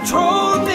control